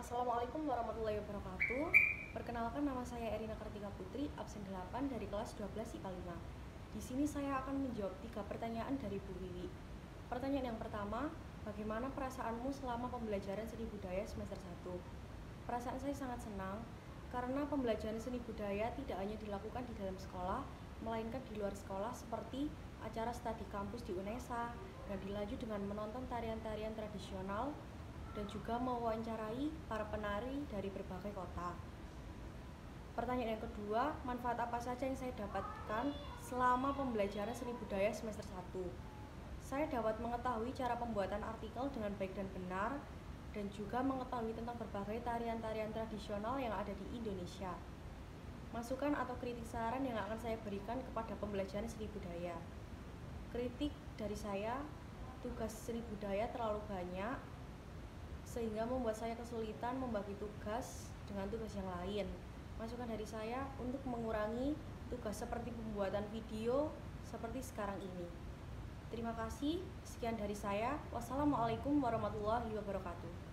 Assalamualaikum warahmatullahi wabarakatuh. Perkenalkan nama saya Erina Kartika Putri, absen 8 dari kelas 12 IPA 5. Di sini saya akan menjawab tiga pertanyaan dari Bu Wiwi. Pertanyaan yang pertama, bagaimana perasaanmu selama pembelajaran seni budaya semester 1? Perasaan saya sangat senang karena pembelajaran seni budaya tidak hanya dilakukan di dalam sekolah, melainkan di luar sekolah seperti acara studi kampus di UNESA dan dilanjut dengan menonton tarian-tarian tradisional dan juga mewawancarai para penari dari berbagai kota. Pertanyaan yang kedua, manfaat apa saja yang saya dapatkan selama pembelajaran seni budaya semester 1? Saya dapat mengetahui cara pembuatan artikel dengan baik dan benar dan juga mengetahui tentang berbagai tarian-tarian tradisional yang ada di Indonesia. Masukan atau kritik saran yang akan saya berikan kepada pembelajaran seni budaya. Kritik dari saya, tugas seni budaya terlalu banyak sehingga membuat saya kesulitan membagi tugas dengan tugas yang lain. Masukan dari saya untuk mengurangi tugas seperti pembuatan video seperti sekarang ini. Terima kasih, sekian dari saya. Wassalamualaikum warahmatullahi wabarakatuh.